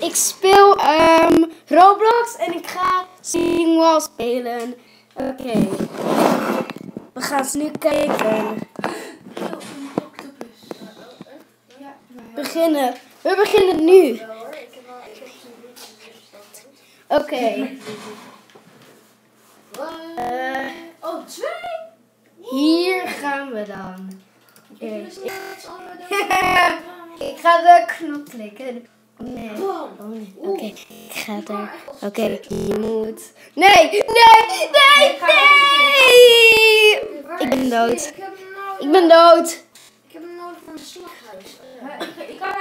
ik speel ehm, Roblox en ik ga Sing Wall spelen. Oké. We gaan eens nu kijken. Beginnen. We beginnen nu. Oké. Eh, Oh, twee? hier gaan we dan. Oké. Ik ga de knop klikken. Nee. Oh nee. Oké, ik ga er. Oké, je moet. Nee, nee, nee, nee! Ik ben dood. Ik ben dood. Ik heb hem nodig voor mijn slaghuis.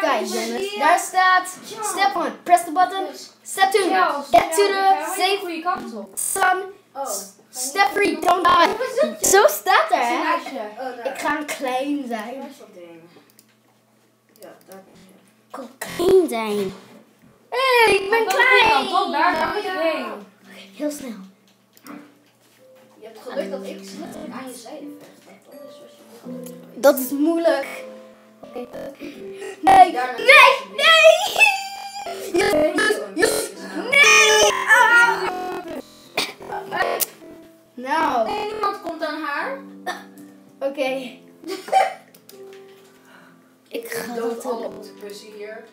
Kijk, jongens, daar staat. Step 1, press the button. Step 2, get to the safe sun. Oh. Step 3, don't die. Zo staat er, hè? Ik ga een klein zijn. Daar is dat ding. Ja, daar ben je. Ik wil klein zijn. Hé, hey, ik ben Top, klein. daar kan je heen. Heel snel. Je hebt geluk dat ik letterlijk aan je zijde vecht. je Dat is moeilijk. Oké. Nee, nee, nee! Yes, yes, nee! Ah. Nou, Nee, niemand komt aan haar. oké. Dood dat alle doen. op de kussen hier.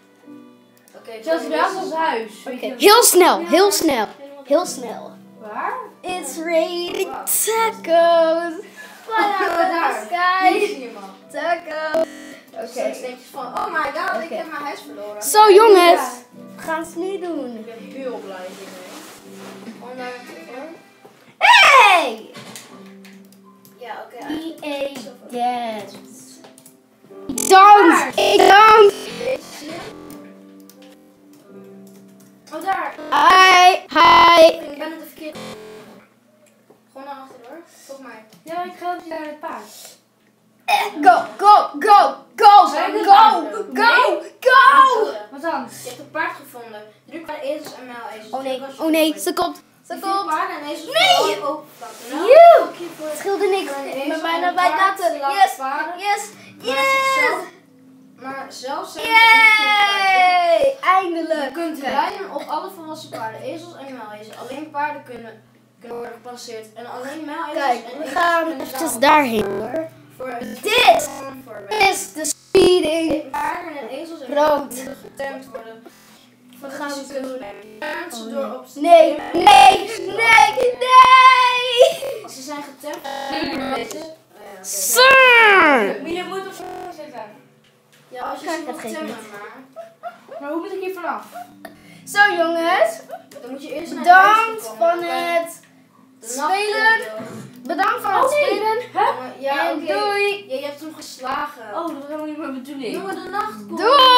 Oké, Chelsea, daar is ons huis. Oké, heel snel, heel snel. Heel snel. Waar? It's raining tacos. The sky. Tacos. Oké. Je van, oh my god, ik heb mijn huis verloren. Zo jongens, we gaan het nu doen. Ik ben heel blij hiermee. Naar het paard. Go, go, go, go, go, go, go! Wat dan? Je hebt een paard gevonden. Druk bij de ezels en muilezels. Oh nee, oh nee, ze komt, ze komt. paarden en ezels Nee! Het scheelde niks. ben bijna bij laten. Yes, yes, Maar yes! Maar zelf zijn Yay! Je Eindelijk. kunt rijden op alle volwassen paarden, ezels en muilezels. Alleen paarden kunnen worden gepasseerd. En alleen muilezels Kijk, en we gaan kunnen zelf daarheen hoor. Voor Dit is de speeding. Paarden en ezels en Rood. getemd worden. Wat gaan we doen? Temd ze Oh, door nee. op Nee, nee, nee, nee! Als ze zijn getemd. Oh. Sir! Je moet op zitten. Ja, als je ze geven? temmen, maar. Maar hoe moet ik hier vanaf? Zo jongens, Dan moet je eerst naar bedankt van het spelen. Bedankt voor het spelen. Ja, En doei. Ja, je hebt hem geslagen. Oh, dat was helemaal niet mijn bedoeling. Jongen, de nacht komt. Doei!